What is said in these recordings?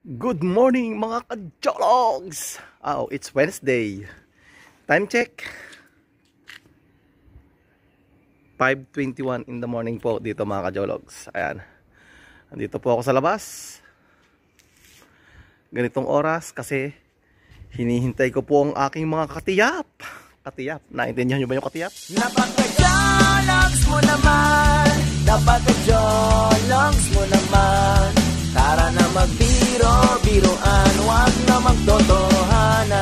Good morning mga kajologs! Oh, it's Wednesday. Time check. 5.21 in the morning po dito mga kajologs. Ayan. Nandito po ako sa labas. Ganitong oras kasi hinihintay ko po ang aking mga katiyap. Katiyap. Naintindihan nyo ba yung katiyap? Napaka-jologs mo naman Napaka-jologs mo naman Tara na magbiro-biroan Huwag na magtotohanan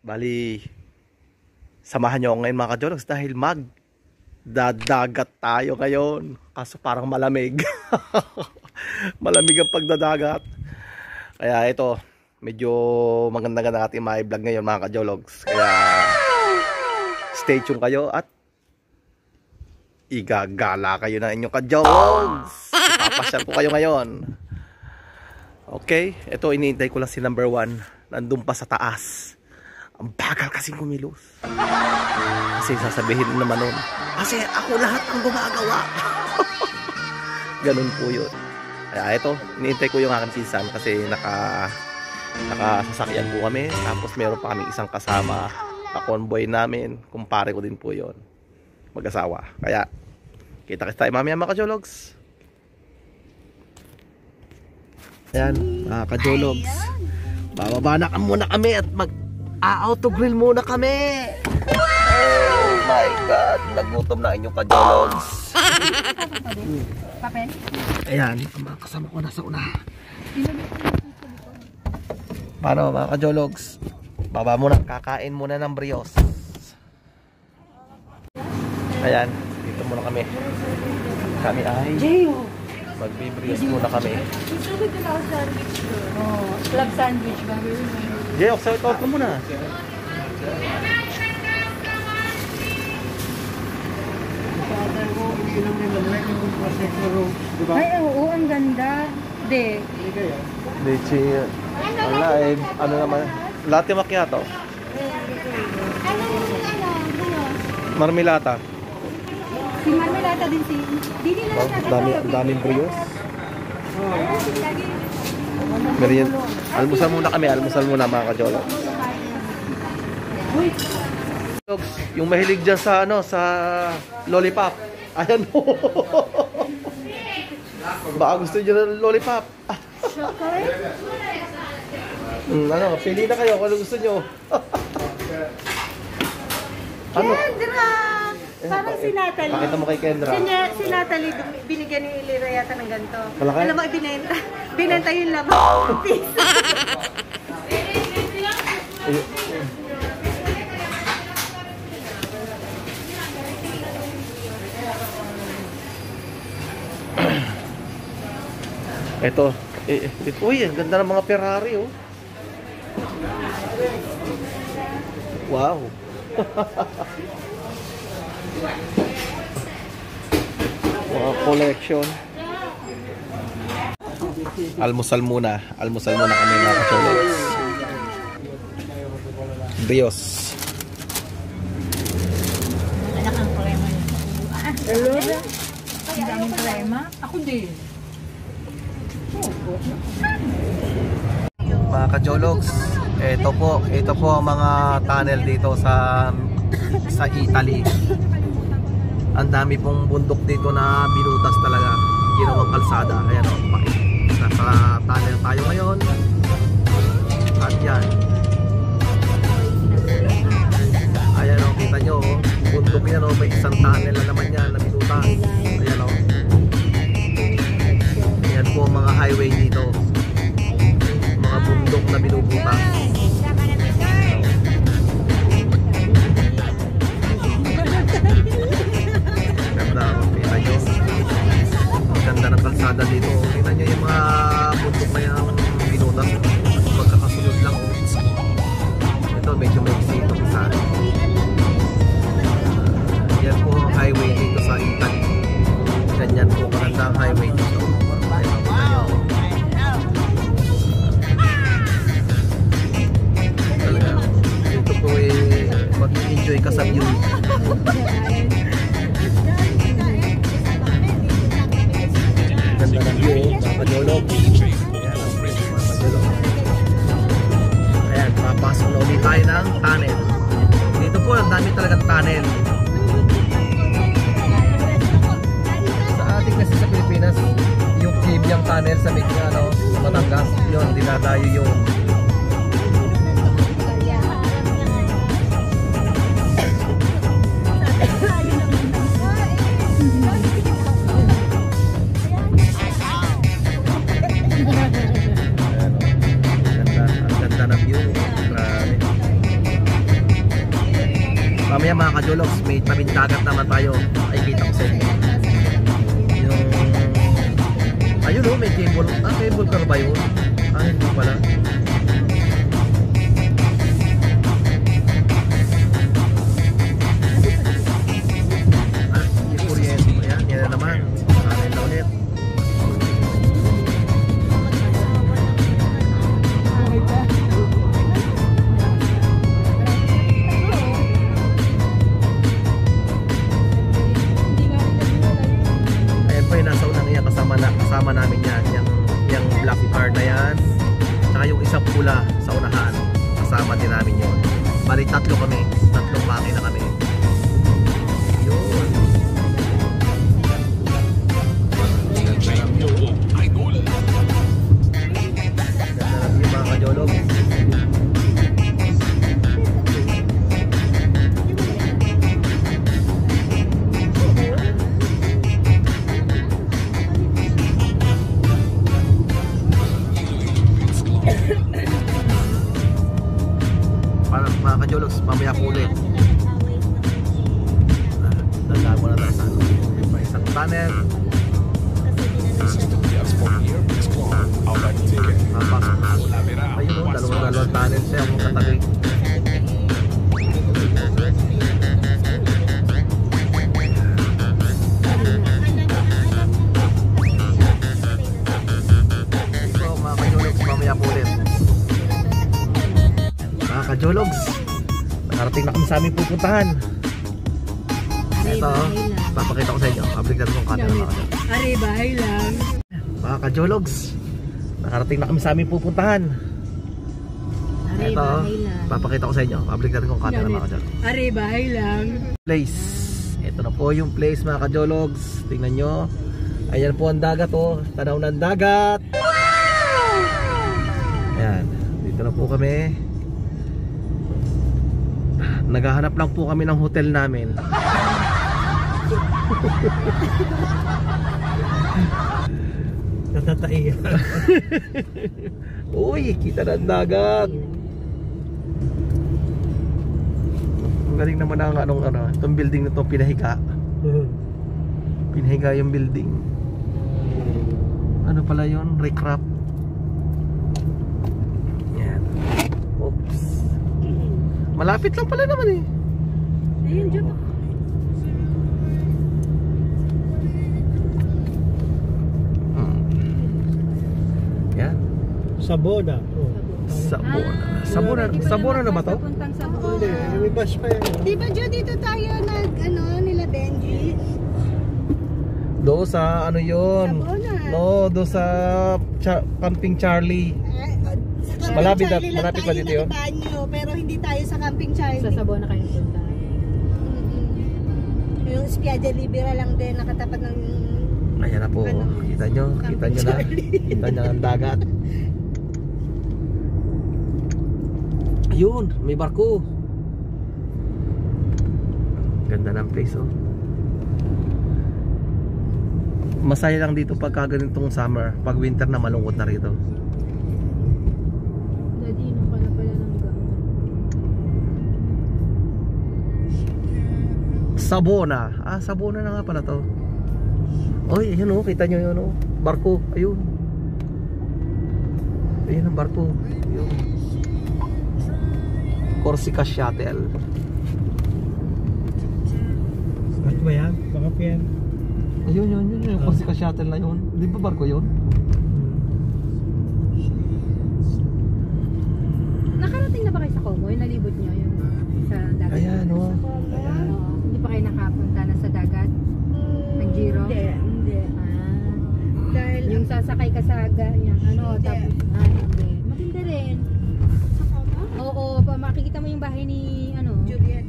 Bali, samahan nyo ako ngayon mga kajologs dahil mag dadagat tayo ngayon. Kaso parang malamig. malamig ang pagdadagat. Kaya ito, medyo maganda-ganda ating may vlog ngayon mga kajologs. Kaya stay tuned kayo at igagala kayo ng inyong kajologs. Papasyal ko kayo ngayon. Okay, ito iniintay ko lang si number one. Nandun pa sa taas. Ang bagal kasi kumilos. Kasi sasabihin naman nun, kasi ako lahat ang gumagawa. Ganun po yun. Kaya ito, iniintay ko yung aking pinsan kasi naka nakasasakyan po kami. Tapos meron pa kami isang kasama na convoy namin. Kumpare ko din po yon Mag-asawa. Kaya, kita kita tayo mamaya mga kajologs. Ayan, mga kajologs. Bababa na muna kami at mag auto grill muna kami. Oh my God, nagutom na inyong kajologs. Ayan, ang mga kasama ko nasa una. Paano mga kajologs? Baba muna, kakain muna ng brios. Ayan, dito muna kami. Kami ay magbibrios muna kami. Ko. Oh, club sandwich ba? Jay, okay, ito ka muna. Ay, oo, ang ganda. De. Leche, wala eh, ano naman, latte macchiato, marmilata. Si Marmelata din si... Di nila Wow, dami, daming brios. Meriend. Almusal muna kami, almusal muna mga kajolo. Uy, Yung mahilig dyan sa ano, sa lollipop. Ayan po. Baka gusto nyo ng lollipop. chocolate? Hmm, ano, pili na kayo kung ano gusto nyo. ano? Kendra! Parang si Natalie. Pakita mo kay Kendra. Si, si Natalie, dum- binigyan ni Lira yata ng ganito. Malaki? Alam mo, ibinenta. Binenta yung lamang. Piso. Eh, Ito, eh, eh, uy, ang ganda ng mga Ferrari, oh. Wow. mga collection. Almusal muna. Almusal muna kami mga kachologs. Brios. Anak ang krema niya. Hello? Ang daming krema? Ako din. Mga kajologs, ito po, ito po ang mga tunnel dito sa sa Italy. Ang dami pong bundok dito na binutas talaga. Ginawang kalsada. Ayan o, nasa tunnel tayo ngayon. At yan. Ayan o, kita nyo o. Bundok yan o, may isang tunnel na naman yan na binutas. Ayan o. Ayan po mga highway dito mga bundok na binubutas. Ganda ng kalsada dito. Kita nyo yung mga bundok na yung tunnel. Sa ating kasi sa Pilipinas, yung Kibyang Tunnel sa Big ano, sa Batangas, yun, dinadayo yung Ayan, oh. Ganda, ang ganda ng view. Mamaya mga kajologs, may tabing dagat naman tayo. Ay, kita ko sa inyo. Yung... Ayun oh, may cable. Ah, cable car ba yun? Ah, hindi pala. Sa aming pupuntahan Ito, papakita ko sa inyo Public na itong camera mga kajologs Ari, bahay lang. Mga kajologs Nakarating na kami sa aming pupuntahan Ari, Ito, papakita ko sa inyo Public na itong camera mga kajologs Ari, bahay lang. place. Ito na po yung place mga kajologs. Tingnan nyo. Ayan po ang dagat oh. Tanaw ng dagat. Ayan. Dito na po kami. Naghahanap lang po kami ng hotel namin. Natataiya. Uy, kita na ang dagat. Galing naman ang anong ano, itong building na to pinahiga. Pinahiga yung building. Ano pala yun? Recrap. Yan. Oops. Malapit lang pala naman eh. Ayun, dyan. Hmm. Yan. Sabona. Oh. Sabona. Sabona, sabona na ba to? Papuntang Sabona. Hindi, may bus pa yan. Di ba Jo, dito tayo nag, ano, nila Benji? Do sa ano yun? Sabona. No, do sa Cha- Camping Charlie. Malapit na- Charlie lang malapit ba tayo dito yun? nagbanyo, pero hindi tayo sa Camping Charlie. Sa Sabona kayo punta. Mm-mm. Yung Spiaggia Libera lang din, nakatapat ng... Ayan na po. Ano? Kita nyo. Kita nyo na. Kita nyo ang dagat. Ayun. May barko. Ganda ng place oh. Masaya lang dito pagka ganitong summer. Pag winter na malungkot na rito. Sabona. Ah, Sabona na nga pala to. Oy, ayun oh, kita nyo yun oh. Barko, ayun. Ayun ang barko. Ayun. Corsica Shuttle. At ba yan? Baka yan. Ayun, yun, yun, yung Corsica Shuttle na yun. Di ba barko yun? Nakarating na ba kayo sa Comoy? Nalibot niyo yung sa dagat? Ayan oh. Hindi pa kayo nakapunta na sa dagat? Ang Giro? Hindi, hindi. Ah. Dahil yung sasakay ka sa ganyan, ano, Hindi. tapos, ah, hindi. Maganda rin. Sa kama? Oo, pa makikita mo yung bahay ni, ano? Juliet.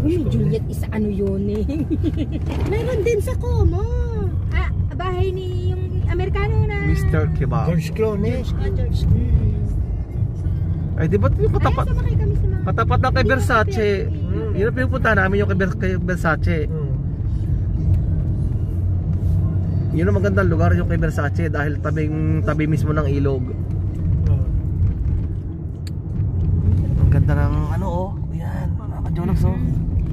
Uy, Juliet is ano yun eh. Meron din sa Como. ah, bahay ni yung Amerikano na. Mr. Kebab. George Clooney. Ah, George. Mm. Ay, di ba't yung Ayaw, katapat? sumakay kami. Katapat na kay Versace. Mm. Yun ang pinupunta namin yung kay, Ver- kay Versace. Hmm. Yun ang magandang lugar yung kay Versace dahil tabing tabi mismo ng ilog. Oh. Ang ganda ng ano oh. Yan, mga kajologs oh.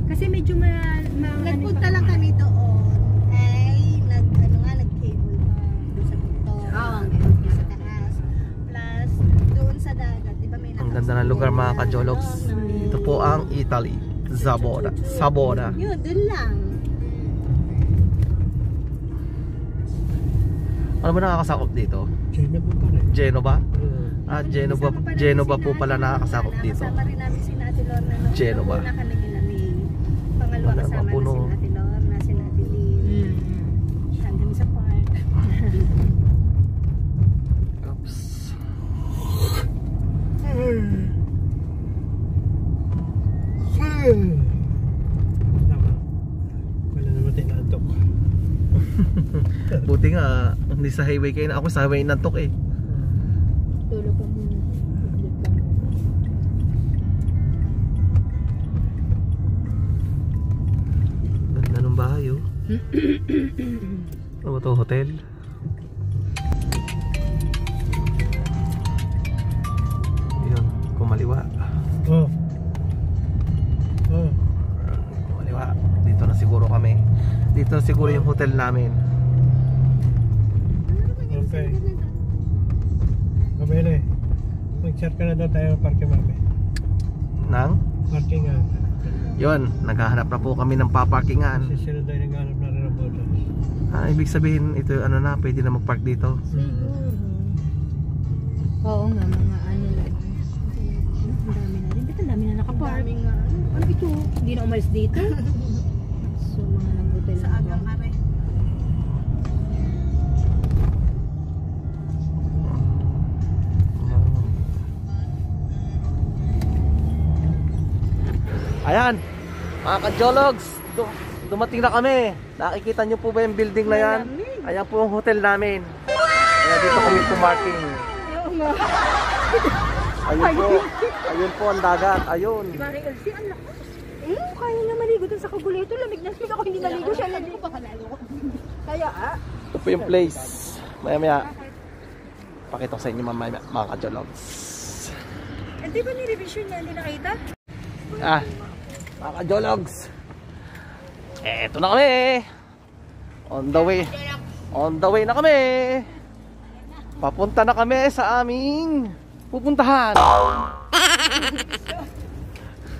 Kasi medyo ma... ma Nagpunta lang kami doon. Ay, nag, ano nga, nag-cable pa. Doon sa tuktok. Oo, ang Sa taas. Plus, doon sa dagat. Di ba may Ang ganda ng lugar mga kajologs. Ito po ang Italy. Zabora. Sabora. Yun, doon lang. Ano ba nakakasakop dito? Po pa rin. Genova? Hmm. Ah, Genova, Genova po pala nakakasakop dito. Kasama rin namin si Ate Lorna. Genova. Una nila May. Pangalawa kasama na si Ate Lorna, si Ate Lynn. Mm. Hanggang sa park. Oops. Tama. Wala naman tayo naantok. Buti nga, hindi sa highway kayo na ako sa highway nantok eh. Tulo pa muna. Ganda ng bahay oh. ano ba to? Hotel? Yun, kumaliwa. Oh. Oh. Kumaliwa. Dito na siguro kami. Dito na siguro yung hotel namin. Okay. Na eh. Mag-share ka na daw tayo ng parking mami. Nang? Parking nga. Yun, naghahanap na po kami ng paparkingan. Sisunod tayo ng hanap na rin ng botas. Ah, ibig sabihin, ito ano na, pwede na mag-park dito. Oo nga, mga ano lang. Ang dami na rin. Ba't ang dami na nakapark? Daming nga. Ano ito? Hindi na umalis dito? Ayan, mga kajologs, du- dumating na kami. Nakikita nyo po ba yung building na yan? Ayan po ang hotel namin. Kaya dito kami pumarking. Ayun po, ayun po ang dagat, ayun. Mari Elsie, ang lakas. Eh, kaya na maligo dun sa kaguleto. Lamig na lamig ako, hindi naligo siya. Naligo pa kalalo. Kaya ah. Ito po yung place. Maya maya. Pakita ko sa inyo mamaya mga kajologs. Hindi ba ni-revision niya? Hindi nakita? Ah, mga kajologs. Eh, eto na kami. On the way. On the way na kami. Papunta na kami sa aming pupuntahan. Ah,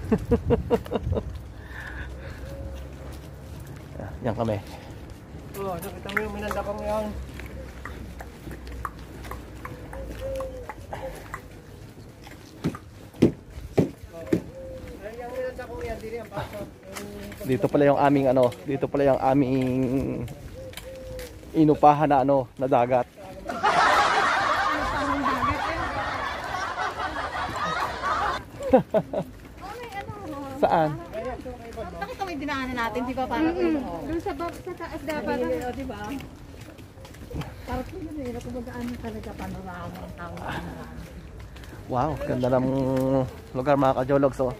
Yan kami. Oh, nakita mo yung minanda kong yan. Ay, yung minanda kong yan, dili ang paso. Dito pala yung aming ano, dito pala yung aming inupahan na ano, na dagat. Saan? Nakita mo yung dinaanan natin, di ba? Parang Doon sa, bab- sa taas dapat. Oo, di ba? Parang kung yun eh, kung magaan talaga panorama ang tawag. Wow, ganda ng lugar mga kajologs oh.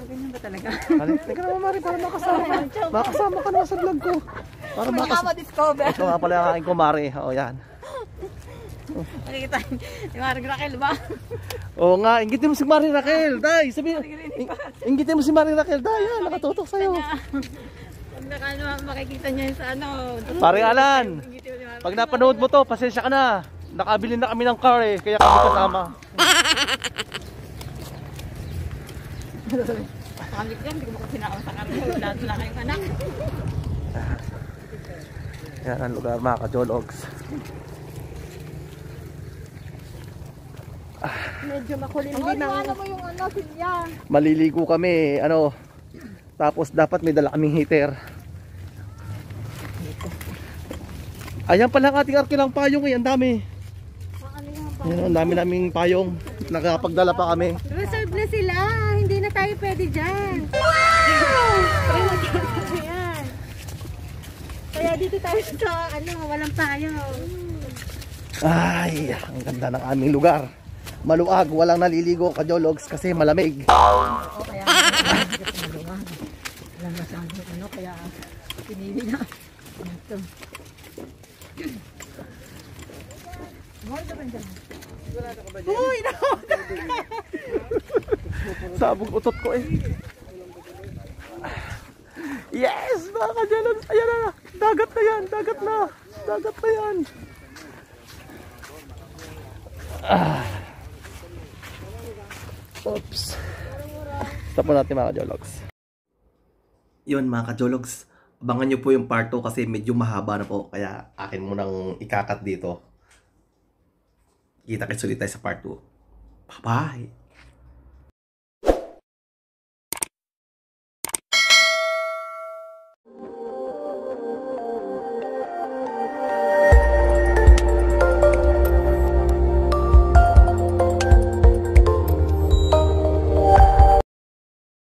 Ano ganyan ba talaga? Halika teka naman Mari, para makasama ka. Makasama ka naman sa vlog ko. Para makasama. discover Ito nga pala yung aking kumari. O yan. Nakikita ni Maring Raquel ba? Oo nga, inggitin mo si Mari Raquel. Day, sabi ing- inggitin mo si Mari Raquel. Day, yan, nakatutok sa'yo. Pag nakano, makikita niya sa ano. Pare Alan, pag napanood mo to, pasensya ka na. Nakabili na kami ng car eh, kaya kami kasama. Kamit yan, hindi ko makapinawa sa karyo. Lahat na kayong anak. Yan ang lugar mga kajologs. Medyo makulindi ng... Ano mo yung ano, silya? Maliligo kami, ano. Tapos dapat may dala kaming heater. Ayan pala ang ating arkilang payong eh. Ang dami. Ayan, ang dami naming payong. Nakapagdala pa kami. Reserve na sila. Hindi na tayo pwede dyan. Wow! Ayan. Kaya dito tayo sa ano, walang payo. Ay, ang ganda ng aming lugar. Maluag, walang naliligo kajologs kasi malamig. Alam masyado ano, kaya pinili na. Ito. Sabog utot ko eh. Yes! Mga kajologs! Ayan na! Dagat na yan! Dagat na! Dagat na yan! Ah. Oops. Stop mo natin mga kajologs. Yun mga kajologs. Abangan nyo po yung part 2 kasi medyo mahaba na po. Kaya akin mo nang ikakat dito. Kita kits ulit tayo sa part 2. Bye-bye!